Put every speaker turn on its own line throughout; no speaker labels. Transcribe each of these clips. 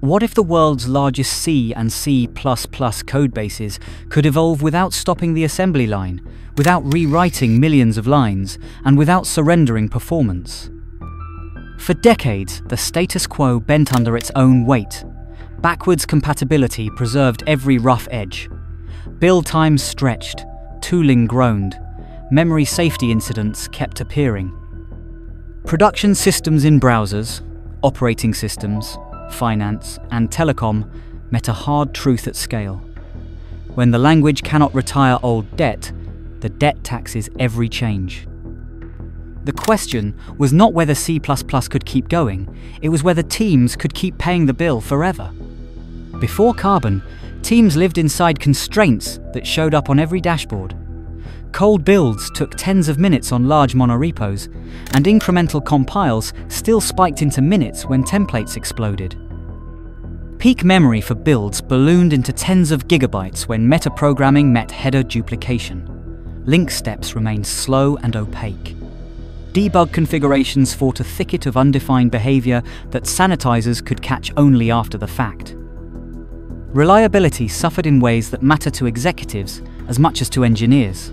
What if the world's largest C and C++ codebases could evolve without stopping the assembly line, without rewriting millions of lines, and without surrendering performance? For decades, the status quo bent under its own weight. Backwards compatibility preserved every rough edge. Build times stretched, tooling groaned, memory safety incidents kept appearing. Production systems in browsers, operating systems, finance, and telecom met a hard truth at scale. When the language cannot retire old debt, the debt taxes every change. The question was not whether C++ could keep going, it was whether Teams could keep paying the bill forever. Before Carbon, Teams lived inside constraints that showed up on every dashboard. Cold builds took tens of minutes on large monorepos, and incremental compiles still spiked into minutes when templates exploded. Peak memory for builds ballooned into tens of gigabytes when metaprogramming met header duplication. Link steps remained slow and opaque. Debug configurations fought a thicket of undefined behavior that sanitizers could catch only after the fact. Reliability suffered in ways that matter to executives as much as to engineers.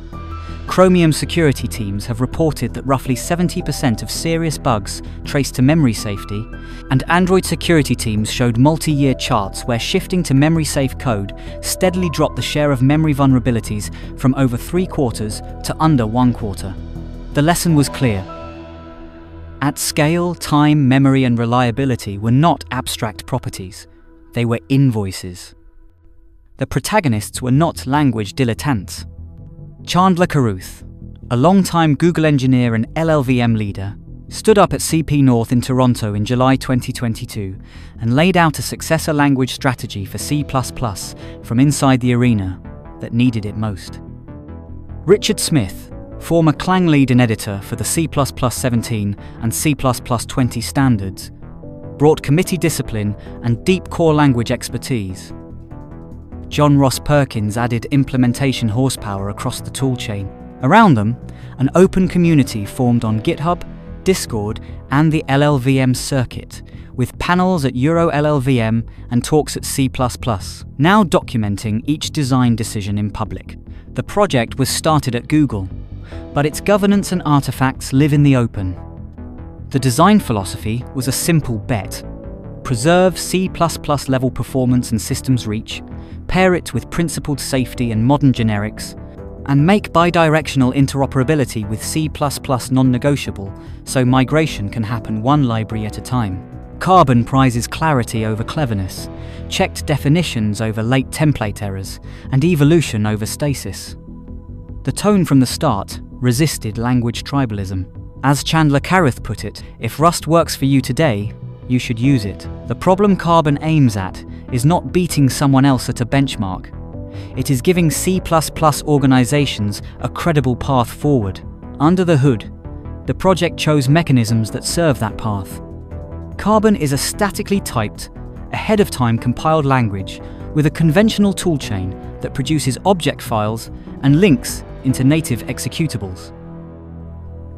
Chromium security teams have reported that roughly 70% of serious bugs traced to memory safety, and Android security teams showed multi year charts where shifting to memory safe code steadily dropped the share of memory vulnerabilities from over three quarters to under one quarter. The lesson was clear. At scale, time, memory, and reliability were not abstract properties, they were invoices. The protagonists were not language dilettantes Chandler Carruth, a long-time Google engineer and LLVM leader, stood up at CppNorth in Toronto in July 2022 and laid out a successor language strategy for C++ from inside the arena that needed it most. Richard Smith, former Clang lead and editor for the C++17 and C++20 standards, brought committee discipline and deep core language expertise Jon Ross-Perkins added implementation horsepower across the toolchain. Around them, an open community formed on GitHub, Discord, and the LLVM circuit, with panels at Euro LLVM and talks at C++ Now documenting each design decision in public. The project was started at Google, but its governance and artifacts live in the open. The design philosophy was a simple bet preserve C++ level performance and systems reach, pair it with principled safety and modern generics, and make bidirectional interoperability with C++ non negotiable so migration can happen one library at a time. Carbon prizes clarity over cleverness, checked definitions over late template errors, and evolution over stasis. The tone from the start resisted language tribalism. As Chandler Carruth put it, if Rust works for you today, you should use it. The problem Carbon aims at is not beating someone else at a benchmark. It is giving C++ organizations a credible path forward. Under the hood, the project chose mechanisms that serve that path. Carbon is a statically typed, ahead of time compiled language with a conventional toolchain that produces object files and links into native executables.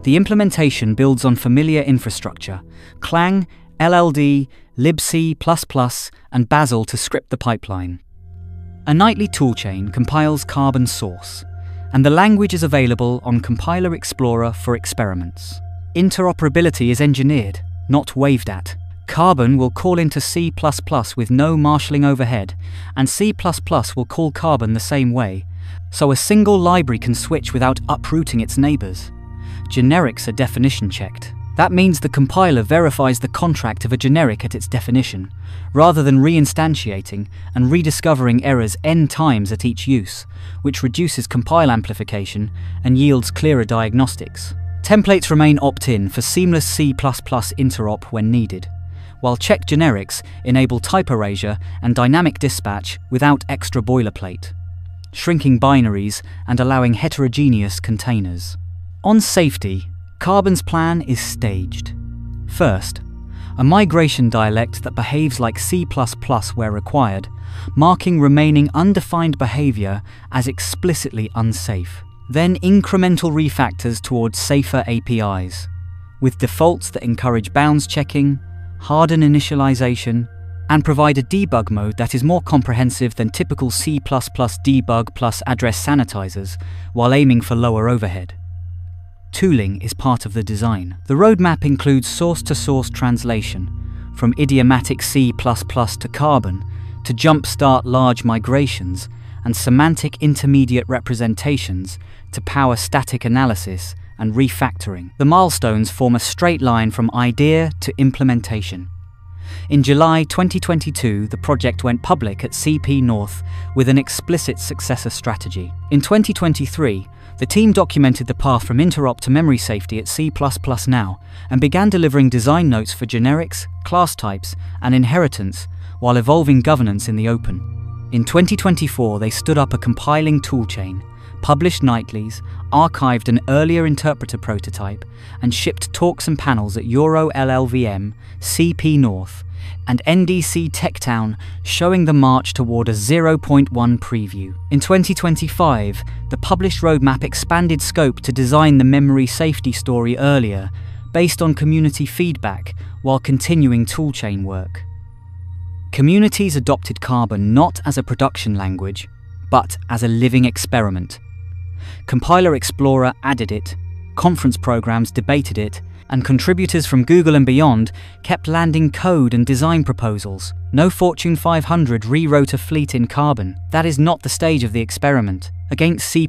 The implementation builds on familiar infrastructure, Clang LLD, libc++, and Bazel to script the pipeline. A nightly toolchain compiles Carbon source, and the language is available on Compiler Explorer for experiments. Interoperability is engineered, not waved at. Carbon will call into C++ with no marshalling overhead, and C++ will call Carbon the same way, so a single library can switch without uprooting its neighbors. Generics are definition checked. That means the compiler verifies the contract of a generic at its definition, rather than reinstantiating and rediscovering errors n times at each use, which reduces compile amplification and yields clearer diagnostics. Templates remain opt-in for seamless C++ interop when needed, while check generics enable type erasure and dynamic dispatch without extra boilerplate, shrinking binaries and allowing heterogeneous containers. On safety, Carbon's plan is staged. First, a migration dialect that behaves like C++ where required, marking remaining undefined behavior as explicitly unsafe. Then incremental refactors towards safer APIs, with defaults that encourage bounds checking, harden initialization, and provide a debug mode that is more comprehensive than typical C++ debug plus address sanitizers while aiming for lower overhead. Tooling is part of the design. The roadmap includes source-to-source translation, from idiomatic C++ to Carbon, to jumpstart large migrations, and semantic intermediate representations to power static analysis and refactoring. The milestones form a straight line from idea to implementation. In July 2022, the project went public at CppNorth with an explicit successor strategy. In 2023, the team documented the path from interop to memory safety at C++ Now and began delivering design notes for generics, class types, and inheritance while evolving governance in the open. In 2024, they stood up a compiling toolchain, published nightlies, archived an earlier interpreter prototype, and shipped talks and panels at Euro LLVM, CppNorth, and NDC TechTown, showing the march toward a 0.1 preview. In 2025, the published roadmap expanded scope to design the memory safety story earlier, based on community feedback, while continuing toolchain work. Communities adopted Carbon not as a production language, but as a living experiment. Compiler Explorer added it, conference programs debated it, and contributors from Google and beyond kept landing code and design proposals. No Fortune 500 rewrote a fleet in Carbon. That is not the stage of the experiment. Against C++,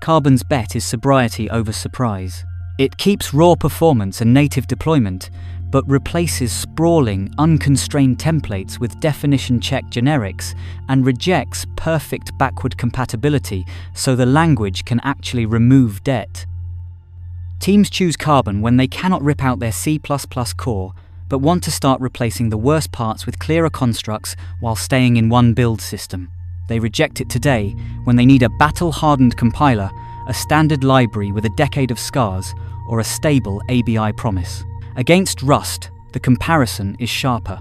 Carbon's bet is sobriety over surprise. It keeps raw performance and native deployment, but replaces sprawling, unconstrained templates with definition check generics and rejects perfect backward compatibility so the language can actually remove debt. Teams choose Carbon when they cannot rip out their C++ core, but want to start replacing the worst parts with clearer constructs while staying in one build system. They reject it today when they need a battle-hardened compiler, a standard library with a decade of scars, or a stable ABI promise. Against Rust, the comparison is sharper.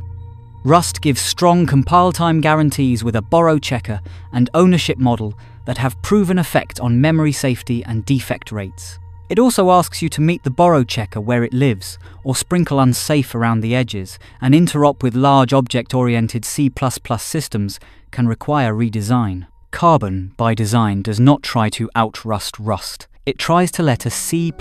Rust gives strong compile time guarantees with a borrow checker and ownership model that have proven effect on memory safety and defect rates. It also asks you to meet the borrow checker where it lives, or sprinkle unsafe around the edges, and interop with large object-oriented C++ systems can require redesign. Carbon, by design, does not try to outrust Rust. It tries to let a C++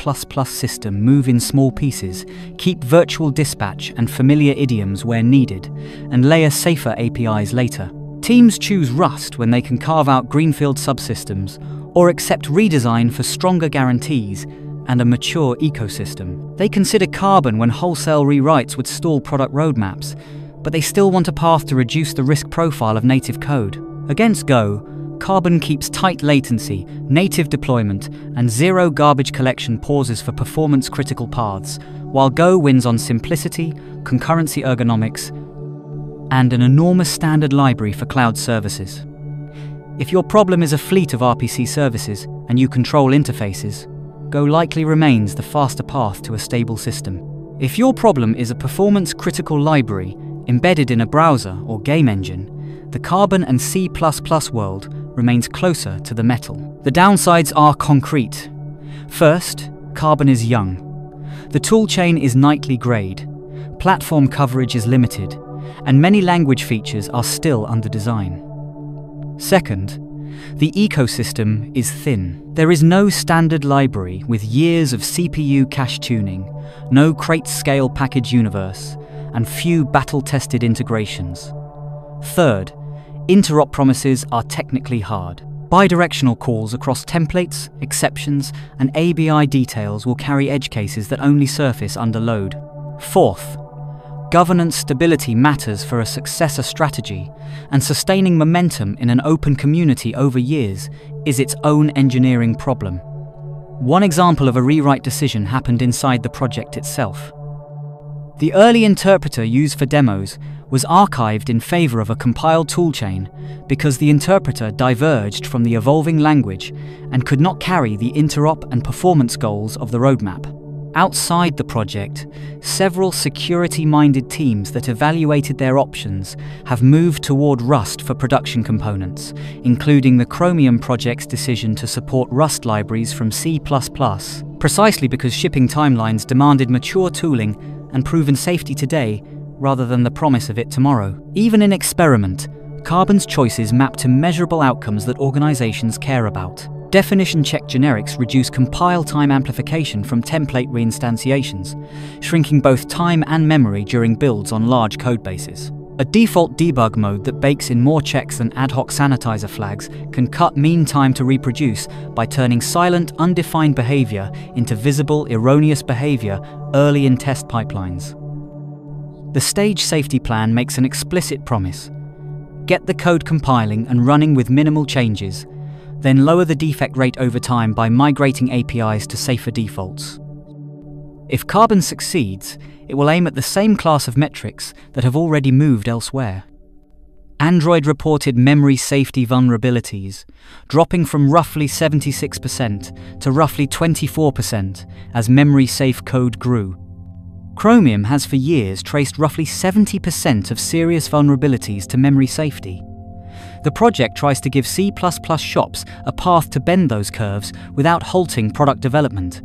system move in small pieces, keep virtual dispatch and familiar idioms where needed, and layer safer APIs later. Teams choose Rust when they can carve out greenfield subsystems or accept redesign for stronger guarantees and a mature ecosystem. They consider Carbon when wholesale rewrites would stall product roadmaps, but they still want a path to reduce the risk profile of native code. Against Go, Carbon keeps tight latency, native deployment, and zero garbage collection pauses for performance critical paths, while Go wins on simplicity, concurrency ergonomics, and an enormous standard library for cloud services. If your problem is a fleet of RPC services and you control interfaces, Go likely remains the faster path to a stable system. If your problem is a performance critical library embedded in a browser or game engine, the Carbon and C++ world remains closer to the metal. The downsides are concrete. First, Carbon is young. The toolchain is nightly grade, platform coverage is limited, and many language features are still under design. Second, the ecosystem is thin. There is no standard library with years of CPU cache tuning, no crate scale package universe, and few battle tested integrations. Third, interop promises are technically hard. Bidirectional calls across templates, exceptions, and ABI details will carry edge cases that only surface under load. Fourth, Governance stability matters for a successor strategy, and sustaining momentum in an open community over years is its own engineering problem. One example of a rewrite decision happened inside the project itself. The early interpreter used for demos was archived in favor of a compiled toolchain because the interpreter diverged from the evolving language and could not carry the interop and performance goals of the roadmap. Outside the project, several security minded teams that evaluated their options have moved toward Rust for production components, including the Chromium project's decision to support Rust libraries from C++, precisely because shipping timelines demanded mature tooling and proven safety today rather than the promise of it tomorrow. Even in experiment, Carbon's choices map to measurable outcomes that organizations care about. Definition check generics reduce compile time amplification from template reinstantiations, shrinking both time and memory during builds on large codebases. A default debug mode that bakes in more checks than ad hoc sanitizer flags can cut mean time to reproduce by turning silent, undefined behavior into visible, erroneous behavior early in test pipelines. The stage safety plan makes an explicit promise get the code compiling and running with minimal changes, then lower the defect rate over time by migrating APIs to safer defaults. If Carbon succeeds, it will aim at the same class of metrics that have already moved elsewhere. Android reported memory safety vulnerabilities, dropping from roughly 76% to roughly 24% as memory safe code grew. Chromium has for years traced roughly 70% of serious vulnerabilities to memory safety. The project tries to give C++ shops a path to bend those curves without halting product development.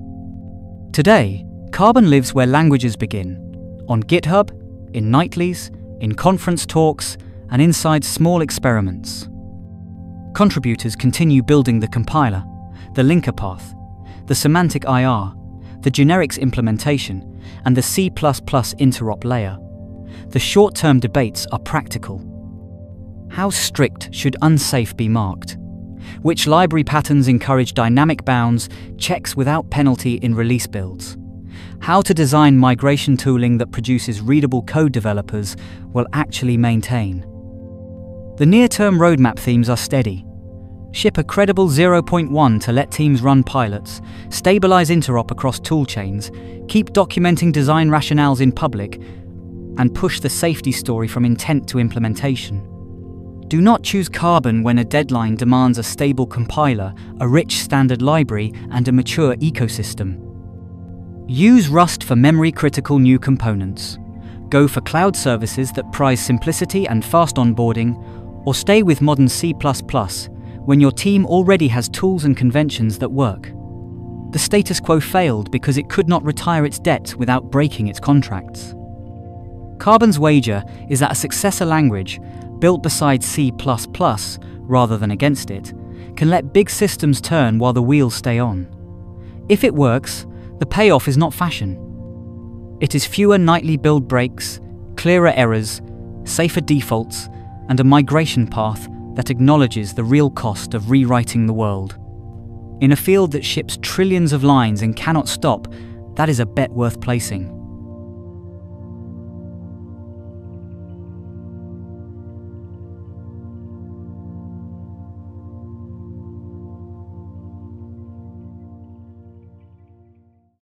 Today, Carbon lives where languages begin on GitHub, in nightlies, in conference talks, and inside small experiments. Contributors continue building the compiler, the linker path, the semantic IR, the generics implementation, and the C++ interop layer. The short-term debates are practical. How strict should unsafe be marked? Which library patterns encourage dynamic bounds, checks without penalty in release builds? How to design migration tooling that produces readable code developers will actually maintain. The near-term roadmap themes are steady, Ship a credible 0.1 to let teams run pilots, stabilize interop across toolchains, keep documenting design rationales in public, and push the safety story from intent to implementation. Do not choose Carbon when a deadline demands a stable compiler, a rich standard library, and a mature ecosystem. Use Rust for memory critical new components. Go for cloud services that prize simplicity and fast onboarding, or stay with modern C++ when your team already has tools and conventions that work. The status quo failed because it could not retire its debt without breaking its contracts. Carbon's wager is that a successor language, built beside C++ rather than against it, can let big systems turn while the wheels stay on. If it works, the payoff is not fashion. It is fewer nightly build breaks, clearer errors, safer defaults, and a migration path that acknowledges the real cost of rewriting the world. In a field that ships trillions of lines and cannot stop, that is a bet worth placing.